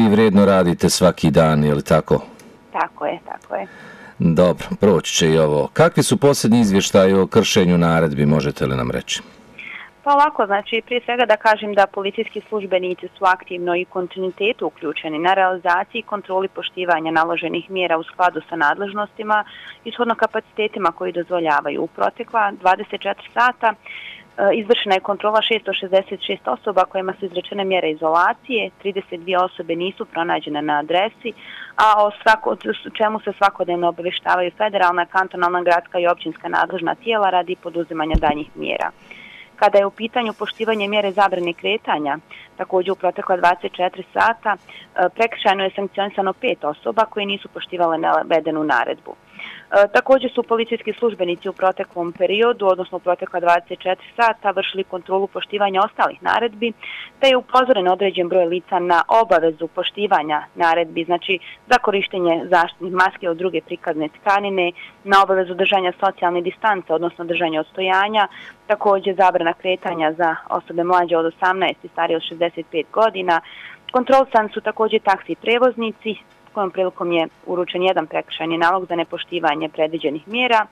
vi vredno radite svaki dan, je li tako? Tako je, tako je. Dobro, proći će i ovo. Kakvi su posljednji izvještaji o kršenju naredbi, možete li nam reći? Pa ovako, znači prije svega da kažem da policijski službenici su aktivno i kontinuitetu uključeni na realizaciji i kontroli poštivanja naloženih mjera u skladu sa nadležnostima i shodno kapacitetima koji dozvoljavaju. U protekla 24 sata Eh, izvršena je kontrola 666 osoba kojima su izrečene mjere izolacije, 32 osobe nisu pronađene na adresi, a o svako, čemu se svakodnevno obaveštavaju federalna, kantonalna, gradska i općinska nadležna tijela radi poduzimanja danjih mjera kada je u pitanju poštivanje mjere zabrane kretanja, također u protekla 24 sata, e, prekršajno je sankcionisano pet osoba koje nisu poštivale navedenu naredbu. E, također su policijski službenici u proteklom periodu, odnosno u protekla 24 sata, vršili kontrolu poštivanja ostalih naredbi, te je upozoren određen broj lica na obavezu poštivanja naredbi, znači za korištenje zaštitnih maske od druge prikazne tkanine, na obavezu držanja socijalne distance, odnosno držanja odstojanja, također zabrana kretanja za osobe mlađe od 18 i starije od 65 godina, Kontrolsan su također taksi prevoznici, kojom prilikom je uručen jedan prekršajni nalog za nepoštivanje predviđenih mjera.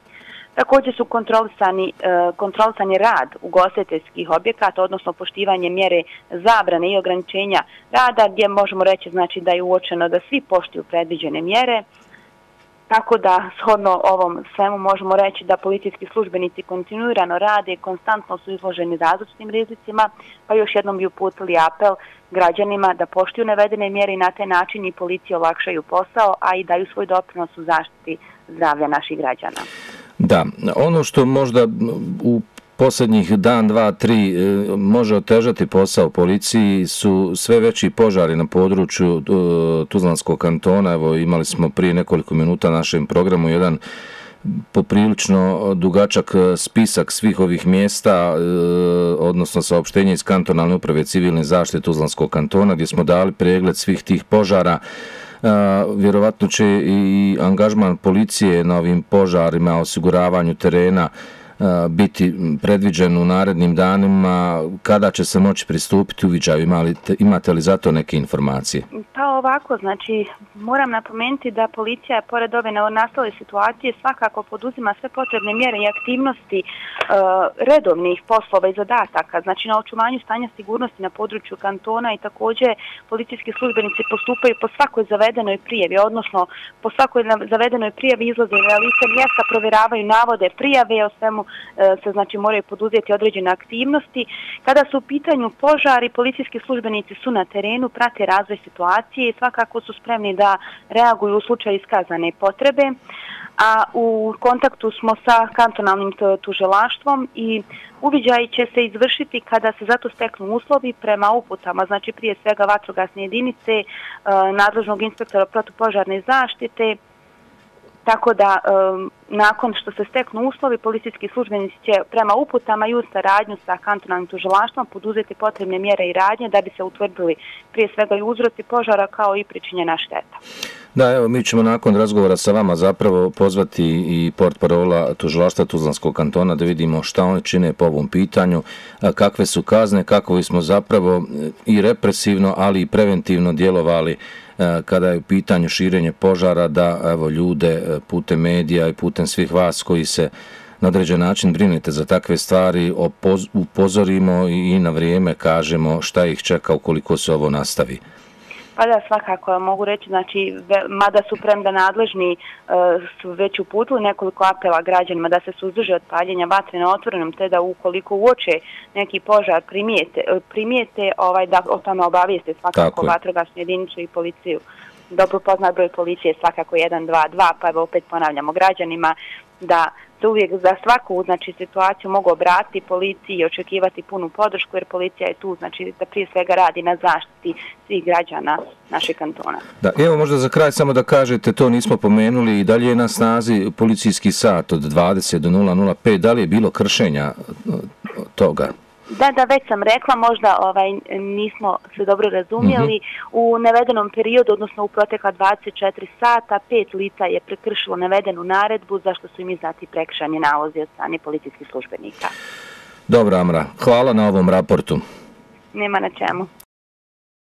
Također su kontrolisani, e, kontrolisani rad ugostiteljskih objekata, odnosno poštivanje mjere zabrane i ograničenja rada, gdje možemo reći znači, da je uočeno da svi poštuju predviđene mjere. Tako da, shodno ovom svemu, možemo reći da policijski službenici kontinuirano rade i konstantno su izloženi različitim rizicima, pa još jednom bi uputili apel građanima da poštuju navedene mjere i na taj način i policije olakšaju posao, a i daju svoj doprinos u zaštiti zdravlja naših građana. Da, ono što možda u posljednjih dan, dva, tri e, može otežati posao policiji su sve veći požari na području e, Tuzlanskog kantona. Evo imali smo prije nekoliko minuta našem programu jedan poprilično e, dugačak e, spisak svih ovih mjesta, e, odnosno saopštenje iz kantonalne uprave civilne zaštite Uzlanskog kantona, gdje smo dali pregled svih tih požara. Vjerovatno će i angažman policije na ovim požarima, osiguravanju terena, E, biti predviđen u narednim danima, kada će se moći pristupiti uviđaju, imate li za to neke informacije? Pa ovako, znači, moram napomenuti da policija, pored ove nastale situacije, svakako poduzima sve potrebne mjere i aktivnosti e, redovnih poslova i zadataka, znači na očuvanju stanja sigurnosti na području kantona i također policijski službenici postupaju po svakoj zavedenoj prijevi, odnosno po svakoj zavedenoj prijevi izlaze na lice mjesta, provjeravaju navode prijave o svemu E, se znači moraju poduzeti određene aktivnosti. Kada su u pitanju požari, policijski službenici su na terenu, prate razvoj situacije i svakako su spremni da reaguju u slučaju iskazane potrebe. A u kontaktu smo sa kantonalnim tuželaštvom i uviđaj će se izvršiti kada se zato steknu uslovi prema uputama, znači prije svega vatrogasne jedinice, e, nadležnog inspektora protupožarne zaštite, Tako da, um, nakon što se steknu uslovi, policijski službenici će prema uputama i u saradnju sa kantonalnim tužilaštvom poduzeti potrebne mjere i radnje da bi se utvrdili prije svega i uzroci požara kao i pričinjena šteta. Da, evo, mi ćemo nakon razgovora sa vama zapravo pozvati i port parola tužilaštva Tuzlanskog kantona da vidimo šta oni čine po ovom pitanju, kakve su kazne, kako smo zapravo i represivno, ali i preventivno djelovali e, kada je u pitanju širenje požara da evo ljude e, putem medija i putem svih vas koji se na određen način brinete za takve stvari upozorimo i na vrijeme kažemo šta ih čeka ukoliko se ovo nastavi. Pa da, svakako mogu reći, znači, mada su premda nadležni, uh, su već uputili nekoliko apela građanima da se suzdrže od paljenja vatre na otvorenom, te da ukoliko uoče neki požar primijete, e, primijete ovaj, da o tome obavijeste svakako vatrogasnu jedinicu i policiju. Dobro poznat broj policije svakako 1, 2, 2, pa evo opet ponavljamo građanima da se uvijek za svaku znači, situaciju mogu obratiti policiji i očekivati punu podršku jer policija je tu znači, da prije svega radi na zaštiti svih građana naše kantona. Da, evo možda za kraj samo da kažete, to nismo pomenuli i dalje je na snazi policijski sat od 20 do 005, da li je bilo kršenja e, toga? Da, da, već sam rekla, možda ovaj, nismo se dobro razumijeli. Mm -hmm. U navedenom periodu, odnosno u protekla 24 sata, pet lica je prekršilo navedenu naredbu zašto su im izdati prekšanje nalozi od strane policijskih službenika. Dobro, Amra. Hvala na ovom raportu. Nema na čemu.